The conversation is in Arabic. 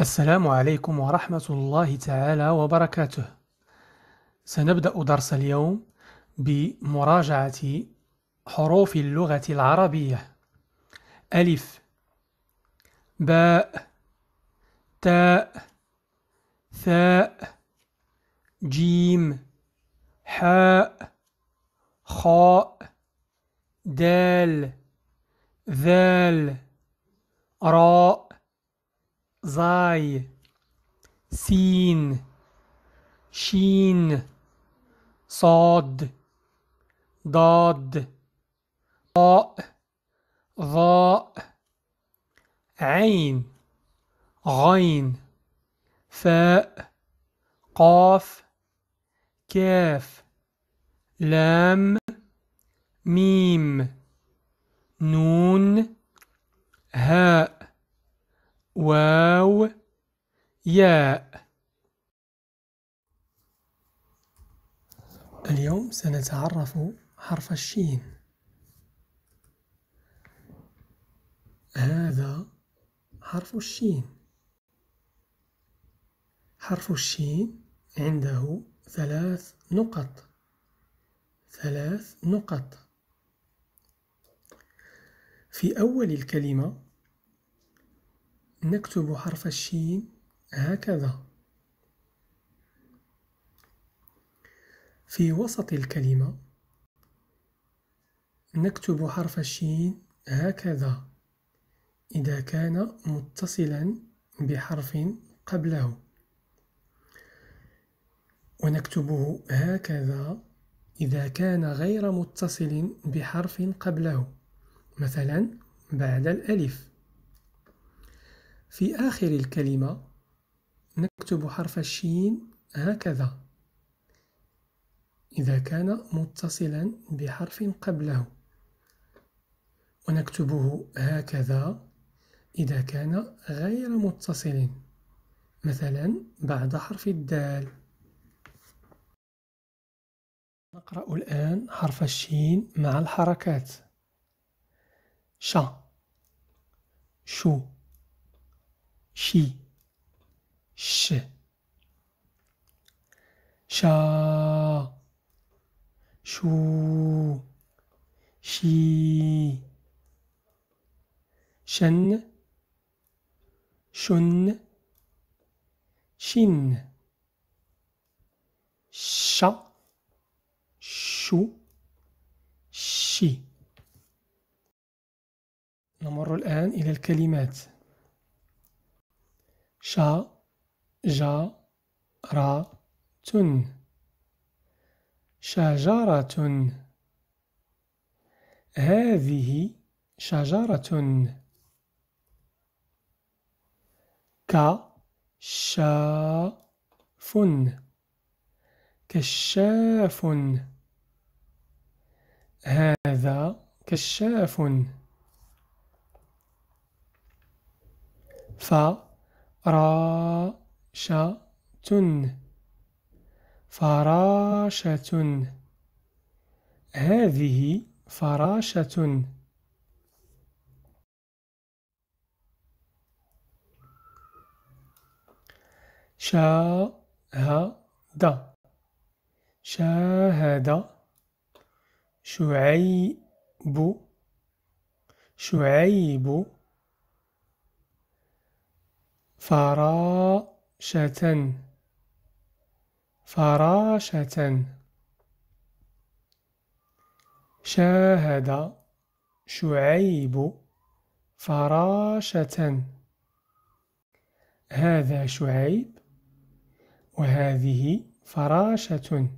السلام عليكم ورحمة الله تعالى وبركاته. سنبدأ درس اليوم بمراجعة حروف اللغة العربية. ألف باء تاء ثاء جيم حاء خاء دال ذال راء. زاي سين شين صاد ضاد طاء ظاء عين غين فاء قاف كاف لام ميم نون هاء واو ياء. اليوم سنتعرف حرف الشين. هذا حرف الشين. حرف الشين عنده ثلاث نقط. ثلاث نقط. في أول الكلمة نكتب حرف الشين هكذا. في وسط الكلمة نكتب حرف الشين هكذا. إذا كان متصلا بحرف قبله. ونكتبه هكذا. إذا كان غير متصل بحرف قبله. مثلا بعد الألف. في آخر الكلمة نكتب حرف الشين هكذا. إذا كان متصلا بحرف قبله. ونكتبه هكذا إذا كان غير متصل. مثلا بعد حرف الدال. نقرأ الآن حرف الشين مع الحركات. ش شو. شي. ش. شا. شو. شي. شن. شن. شن. ش. شو. شي. نمر الآن إلى الكلمات. شا. جا را تن شجرة هذه شجرة كشاف كشاف. هذا كشاف. ف راشة فراشة هذه فراشة شاهد. شاهد. شعيب. شعيب. فراشة فراشة شاهد شعيب فراشة هذا شعيب وهذه فراشة.